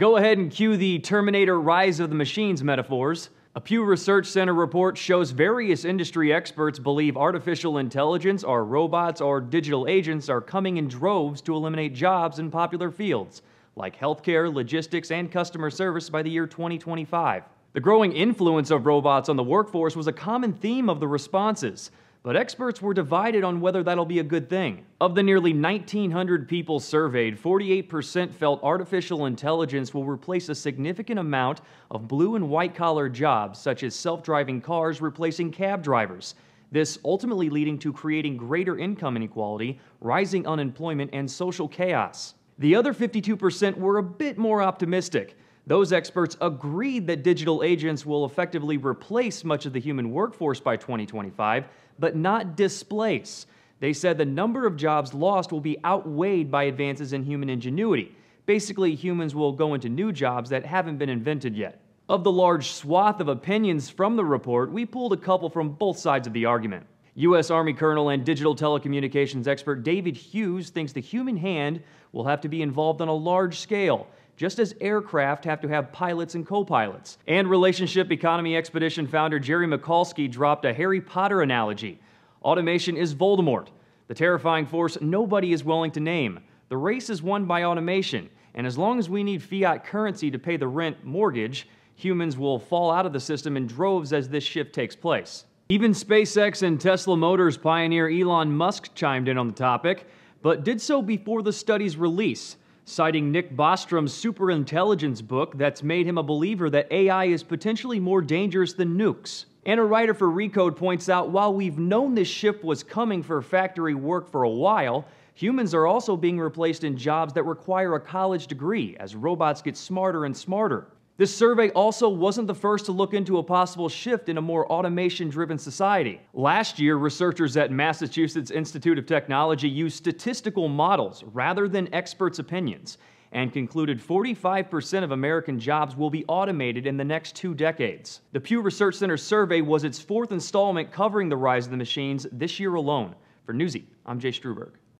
Go ahead and cue the Terminator Rise of the Machines metaphors. A Pew Research Center report shows various industry experts believe artificial intelligence, or robots, or digital agents are coming in droves to eliminate jobs in popular fields like healthcare, logistics, and customer service by the year 2025. The growing influence of robots on the workforce was a common theme of the responses but experts were divided on whether that'll be a good thing. Of the nearly 1,900 people surveyed, 48% felt artificial intelligence will replace a significant amount of blue and white collar jobs, such as self driving cars replacing cab drivers. This ultimately leading to creating greater income inequality, rising unemployment, and social chaos. The other 52% were a bit more optimistic. Those experts agreed that digital agents will effectively replace much of the human workforce by 2025, but not displace. They said the number of jobs lost will be outweighed by advances in human ingenuity. Basically, humans will go into new jobs that haven't been invented yet. Of the large swath of opinions from the report, we pulled a couple from both sides of the argument. U.S. Army Colonel and digital telecommunications expert David Hughes thinks the human hand will have to be involved on a large scale just as aircraft have to have pilots and co pilots. And Relationship Economy Expedition founder Jerry Michalski dropped a Harry Potter analogy automation is Voldemort, the terrifying force nobody is willing to name. The race is won by automation, and as long as we need fiat currency to pay the rent mortgage, humans will fall out of the system in droves as this shift takes place. Even SpaceX and Tesla Motors pioneer Elon Musk chimed in on the topic, but did so before the study's release citing Nick Bostrom's superintelligence book that's made him a believer that AI is potentially more dangerous than nukes. And a writer for Recode points out while we've known this shift was coming for factory work for a while, humans are also being replaced in jobs that require a college degree as robots get smarter and smarter. This survey also wasn't the first to look into a possible shift in a more automation driven society. Last year, researchers at Massachusetts Institute of Technology used statistical models rather than experts' opinions and concluded 45% of American jobs will be automated in the next two decades. The Pew Research Center survey was its fourth installment covering the rise of the machines this year alone. For Newsy, I'm Jay Strubberg.